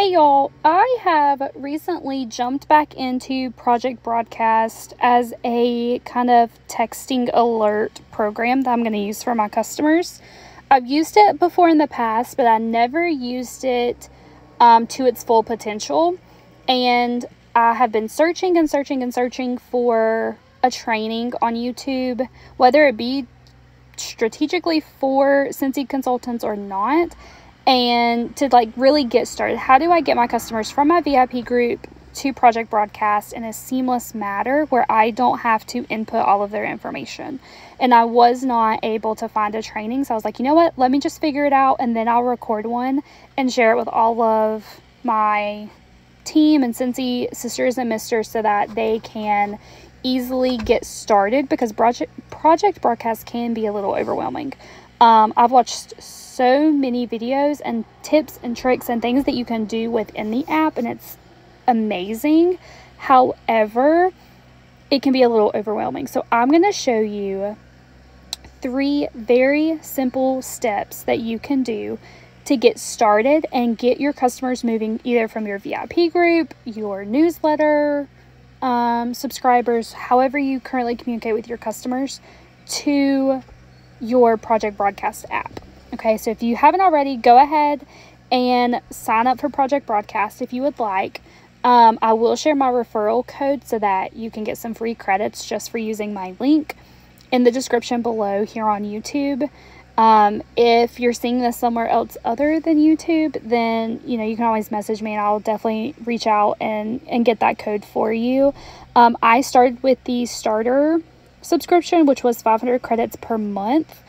Hey y'all, I have recently jumped back into Project Broadcast as a kind of texting alert program that I'm going to use for my customers. I've used it before in the past, but I never used it um, to its full potential. And I have been searching and searching and searching for a training on YouTube, whether it be strategically for Scentsy consultants or not and to like really get started how do i get my customers from my vip group to project broadcast in a seamless manner where i don't have to input all of their information? And i was not able to find a training so i was like you know what? Let me just figure it out and then i'll record one and share it with all of my team and Scentsy sisters and misters so that they can easily get started because project project broadcast can be a little overwhelming. Um, i've watched so many videos and tips and tricks and things that you can do within the app, and it's amazing. However, it can be a little overwhelming. So, I'm going to show you three very simple steps that you can do to get started and get your customers moving either from your VIP group, your newsletter, um, subscribers, however you currently communicate with your customers, to your Project Broadcast app. Okay, so if you haven't already, go ahead and sign up for Project Broadcast if you would like. Um, I will share my referral code so that you can get some free credits just for using my link in the description below here on YouTube. Um, if you're seeing this somewhere else other than YouTube, then you know you can always message me and I'll definitely reach out and and get that code for you. Um, I started with the starter subscription, which was 500 credits per month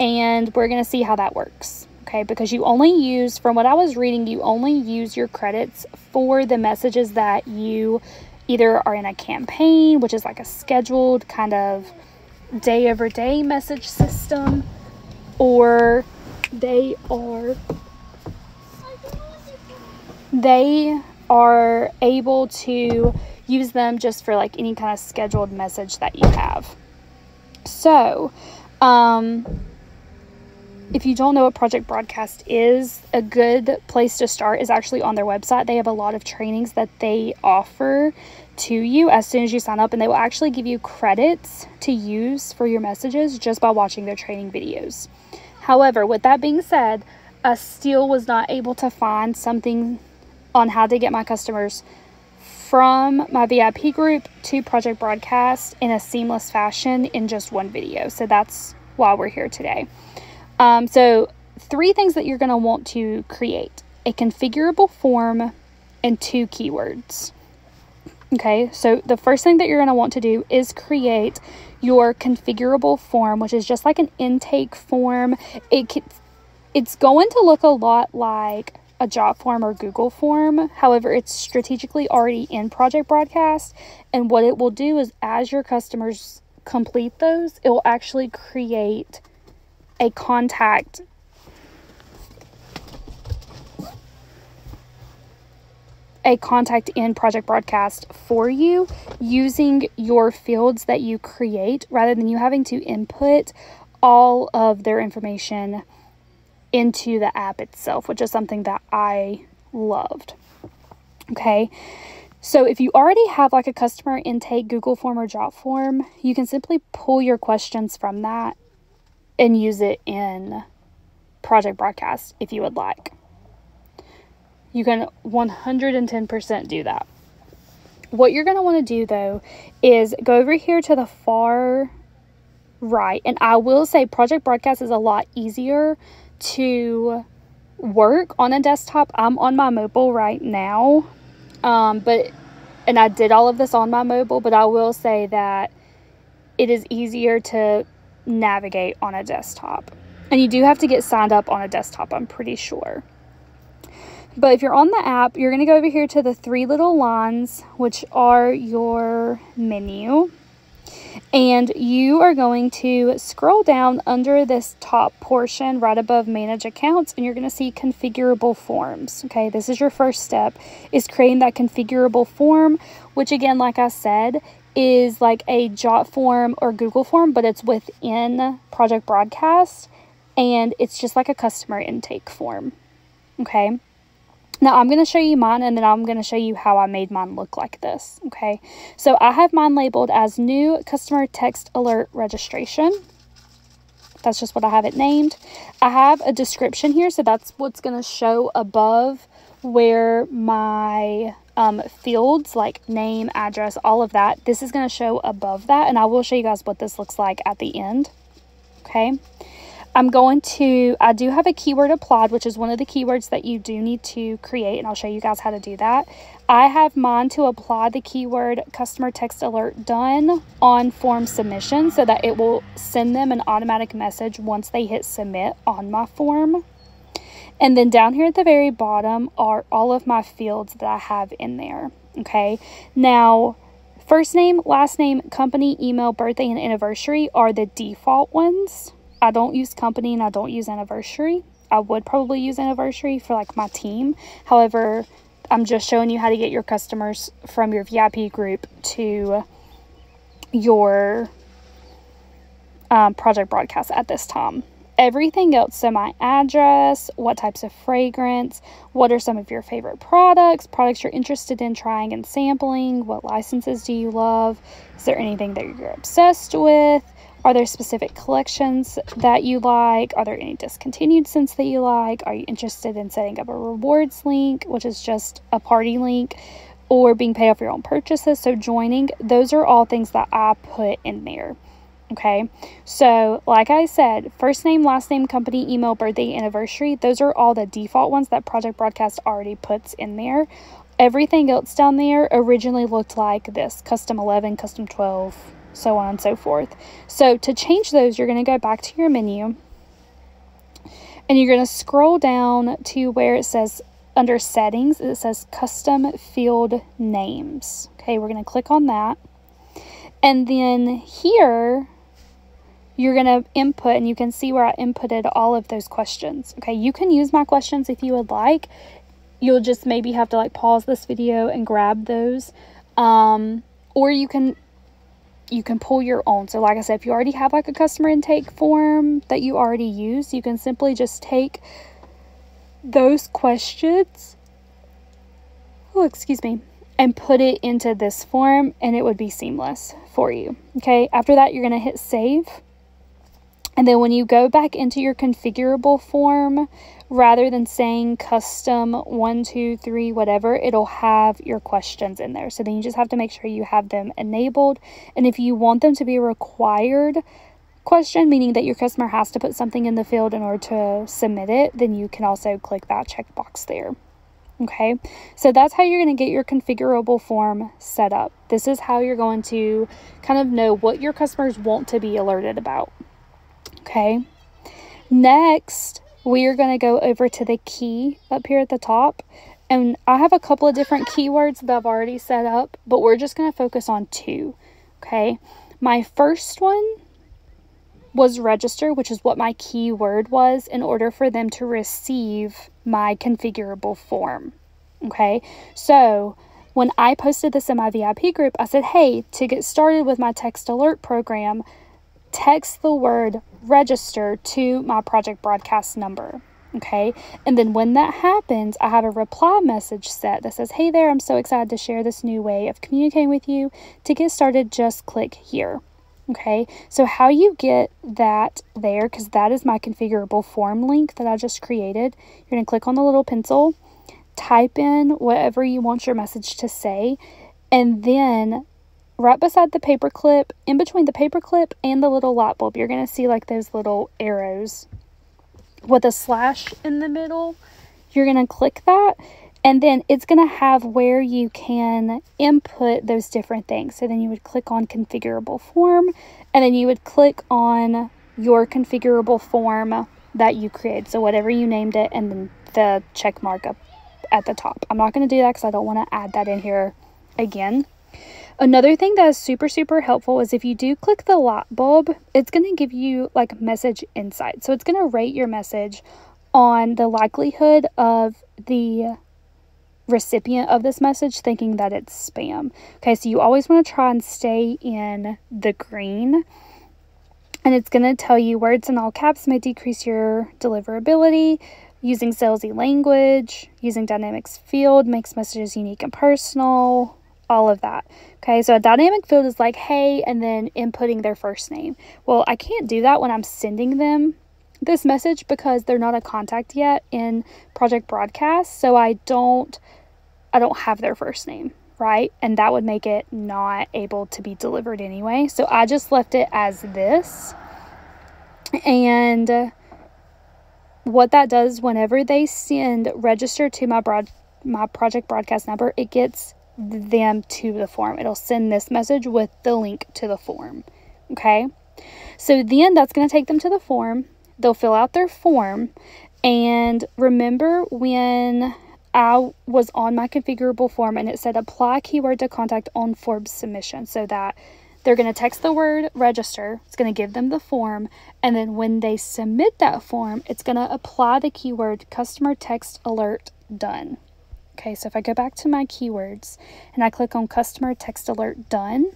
and we're going to see how that works. Okay, because you only use, from what I was reading, you only use your credits for the messages that you either are in a campaign, which is like a scheduled kind of day over day message system, or they are they are able to use them just for like any kind of scheduled message that you have. So, um, if you don't know what Project Broadcast is, a good place to start is actually on their website. They have a lot of trainings that they offer to you as soon as you sign up, and they will actually give you credits to use for your messages just by watching their training videos. However, with that being said, I still was not able to find something on how to get my customers from my VIP group to Project Broadcast in a seamless fashion in just one video. So that's why we're here today. Um, so, three things that you're going to want to create a configurable form and two keywords. Okay, so the first thing that you're going to want to do is create your configurable form, which is just like an intake form. It can, it's going to look a lot like a Jot form or Google form. However, it's strategically already in Project Broadcast. And what it will do is, as your customers complete those, it will actually create a contact a contact in Project Broadcast for you using your fields that you create rather than you having to input all of their information into the app itself, which is something that I loved. Okay. So if you already have like a customer intake Google form or Jot form, you can simply pull your questions from that and use it in Project Broadcast if you would like. You can 110% do that. What you're going to want to do though is go over here to the far right. And I will say Project Broadcast is a lot easier to work on a desktop. I'm on my mobile right now. Um, but and I did all of this on my mobile, but I will say that it is easier to navigate on a desktop. And you do have to get signed up on a desktop, I'm pretty sure. But if you're on the app, you're going to go over here to the three little lines, which are your menu. And you are going to scroll down under this top portion right above manage accounts and you're going to see configurable forms. Okay, this is your first step is creating that configurable form, which again, like I said, is like a Jot form or Google form, but it's within Project Broadcast and it's just like a customer intake form. Okay. Now I'm going to show you mine and then I'm going to show you how I made mine look like this. Okay. So I have mine labeled as new customer text alert registration. That's just what I have it named. I have a description here. So that's what's going to show above where my um, fields like name, address, all of that. This is going to show above that. And I will show you guys what this looks like at the end. Okay. I'm going to, I do have a keyword applied, which is one of the keywords that you do need to create, and I'll show you guys how to do that. I have mine to apply the keyword customer text alert done on form submission so that it will send them an automatic message once they hit submit on my form. And then down here at the very bottom are all of my fields that I have in there. Okay. Now, first name, last name, company, email, birthday, and anniversary are the default ones. I don't use company and I don't use anniversary. I would probably use anniversary for like my team. However, I'm just showing you how to get your customers from your VIP group to your um, project broadcast at this time. Everything else, so my address, what types of fragrance, what are some of your favorite products, products you're interested in trying and sampling, what licenses do you love, is there anything that you're obsessed with, are there specific collections that you like? Are there any discontinued scents that you like? Are you interested in setting up a rewards link, which is just a party link, or being paid off your own purchases? So, joining, those are all things that I put in there. Okay, so like I said, first name, last name, company, email, birthday, anniversary, those are all the default ones that Project Broadcast already puts in there. Everything else down there originally looked like this custom 11, custom 12, so on and so forth. So to change those, you're going to go back to your menu and you're going to scroll down to where it says under settings, it says custom field names. Okay, we're going to click on that. And then here, you're going to input and you can see where I inputted all of those questions. Okay, you can use my questions if you would like. You'll just maybe have to like pause this video and grab those. Um, or you can you can pull your own. So like I said, if you already have like a customer intake form that you already use, you can simply just take those questions, oh, excuse me, and put it into this form and it would be seamless for you. Okay, after that, you're going to hit save. And then when you go back into your configurable form, rather than saying custom one, two, three, whatever, it'll have your questions in there. So then you just have to make sure you have them enabled. And if you want them to be a required question, meaning that your customer has to put something in the field in order to submit it, then you can also click that checkbox there. Okay, so that's how you're going to get your configurable form set up. This is how you're going to kind of know what your customers want to be alerted about. Okay, next we are going to go over to the key up here at the top. And I have a couple of different keywords that I've already set up, but we're just going to focus on two. Okay. My first one was register, which is what my keyword was in order for them to receive my configurable form. Okay. So when I posted this in my VIP group, I said, hey, to get started with my text alert program, text the word register to my project broadcast number. Okay, and then when that happens, I have a reply message set that says, Hey there, I'm so excited to share this new way of communicating with you. To get started, just click here. Okay, so how you get that there, because that is my configurable form link that I just created, you're going to click on the little pencil, type in whatever you want your message to say, and then right beside the paper clip, in between the paper clip and the little light bulb, you're going to see like those little arrows with a slash in the middle. You're going to click that and then it's going to have where you can input those different things. So then you would click on configurable form and then you would click on your configurable form that you created. So whatever you named it and then the check mark up at the top. I'm not going to do that because I don't want to add that in here again. Another thing that is super, super helpful is if you do click the light bulb, it's going to give you like message insight. So it's going to rate your message on the likelihood of the recipient of this message thinking that it's spam. Okay, so you always want to try and stay in the green. And it's going to tell you words in all caps may decrease your deliverability. using salesy language, using dynamics field makes messages unique and personal, all of that. Okay, so a dynamic field is like, hey, and then inputting their first name. Well, I can't do that when I'm sending them this message because they're not a contact yet in Project Broadcast, so I don't I don't have their first name, right? And that would make it not able to be delivered anyway. So I just left it as this. And what that does whenever they send register to my broad my project broadcast number, it gets them to the form. It'll send this message with the link to the form. Okay? So then that's going to take them to the form. They'll fill out their form. And remember when I was on my configurable form and it said apply keyword to contact on form submission so that they're going to text the word register. It's going to give them the form. And then when they submit that form, it's going to apply the keyword customer text alert done. Okay, so if I go back to my keywords and I click on customer text alert done,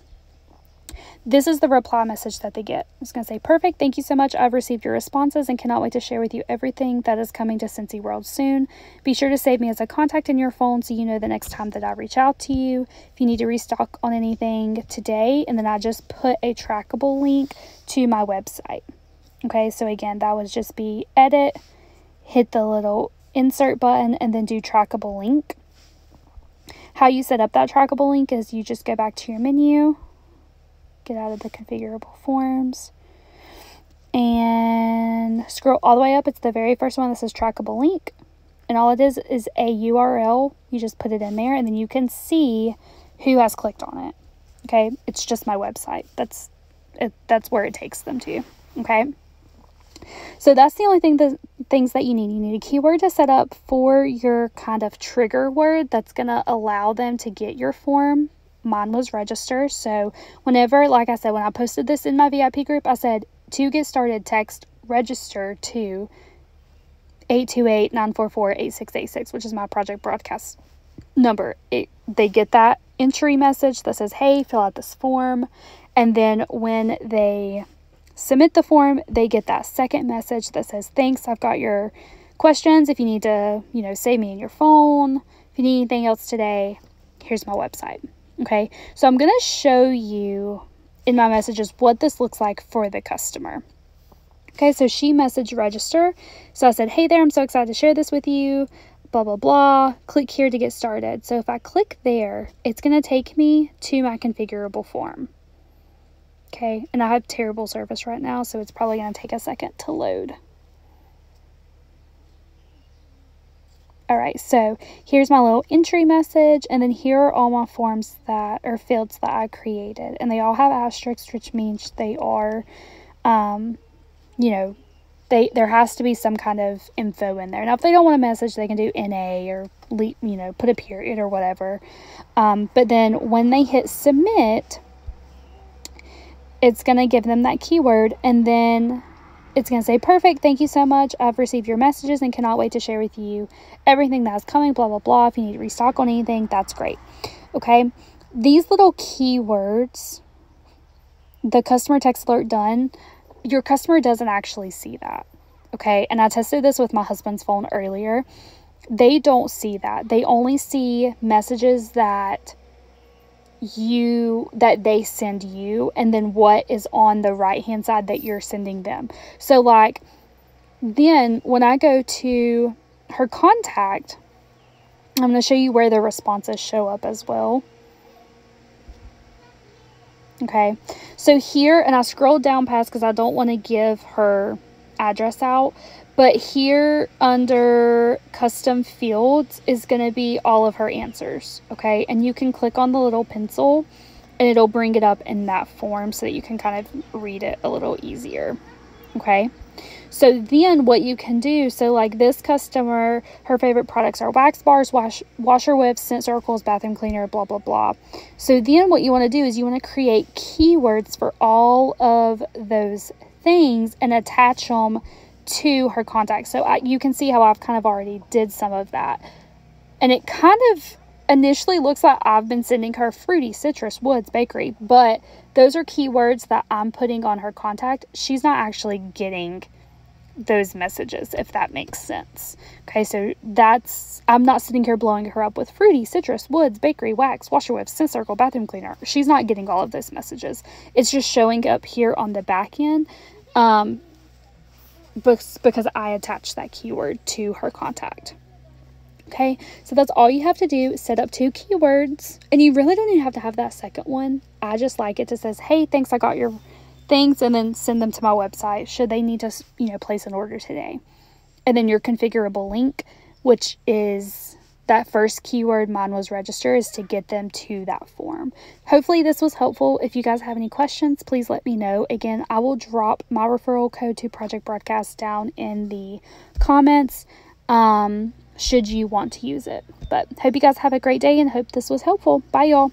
this is the reply message that they get. It's going to say, Perfect. Thank you so much. I've received your responses and cannot wait to share with you everything that is coming to Scentsy World soon. Be sure to save me as a contact in your phone so you know the next time that I reach out to you. If you need to restock on anything today, and then I just put a trackable link to my website. Okay, so again, that would just be edit, hit the little insert button, and then do trackable link. How you set up that trackable link is you just go back to your menu get out of the configurable forms and scroll all the way up. It's the very first one that says trackable link. And all it is is a URL. You just put it in there and then you can see who has clicked on it. Okay, it's just my website. That's it, that's where it takes them to. Okay. So that's the only thing the things that you need. You need a keyword to set up for your kind of trigger word that's going to allow them to get your form mine was register. So whenever, like I said, when I posted this in my VIP group, I said to get started, text register to 828-944-8686, which is my project broadcast number. It, they get that entry message that says, hey, fill out this form. And then when they submit the form, they get that second message that says, thanks, I've got your questions. If you need to, you know, save me in your phone, if you need anything else today, here's my website. Okay, so I'm going to show you in my messages what this looks like for the customer. Okay, so she messaged register. So I said, hey there, I'm so excited to share this with you. Blah, blah, blah. Click here to get started. So if I click there, it's going to take me to my configurable form. Okay, and I have terrible service right now, so it's probably going to take a second to load. All right, so here's my little entry message, and then here are all my forms that are fields that I created, and they all have asterisks, which means they are, um, you know, they there has to be some kind of info in there. Now, if they don't want a message, they can do NA or you know put a period or whatever. Um, but then when they hit submit, it's gonna give them that keyword, and then it's going to say, Perfect, thank you so much. I've received your messages and cannot wait to share with you everything that's coming, blah, blah, blah. If you need to restock on anything, that's great. Okay, these little keywords, the customer text alert done, your customer doesn't actually see that. Okay, and I tested this with my husband's phone earlier. They don't see that. They only see messages that you that they send you and then what is on the right hand side that you're sending them. So like then when I go to her contact, I'm going to show you where the responses show up as well. Okay, so here, and I scrolled down past because I don't want to give her address out, but here under custom fields is going to be all of her answers. Okay. And you can click on the little pencil and it'll bring it up in that form so that you can kind of read it a little easier. Okay. So then what you can do, so like this customer, her favorite products are wax bars, wash, washer whips, scent circles, bathroom cleaner, blah, blah, blah. So then what you want to do is you want to create keywords for all of those things and attach them to her contact. So I, you can see how I've kind of already did some of that. And it kind of initially looks like I've been sending her fruity, citrus, woods, bakery, but those are keywords that I'm putting on her contact. She's not actually getting those messages, if that makes sense. Okay, so that's, I'm not sitting here blowing her up with fruity, citrus, woods, bakery, wax, washer whip, scent circle, bathroom cleaner. She's not getting all of those messages. It's just showing up here on the back end um, because I attached that keyword to her contact. Okay, so that's all you have to do. Set up two keywords, and you really don't even have to have that second one. I just like it to says, "Hey, thanks, I got your things," and then send them to my website should they need to, you know, place an order today. And then your configurable link, which is that first keyword mine was register is to get them to that form. Hopefully this was helpful. If you guys have any questions, please let me know. Again, I will drop my referral code to Project Broadcast down in the comments. Um, should you want to use it. But hope you guys have a great day and hope this was helpful. Bye, y'all.